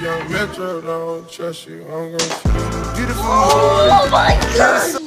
Young Metro don't trust you. I'm gonna trust you. Beautiful. Oh my god!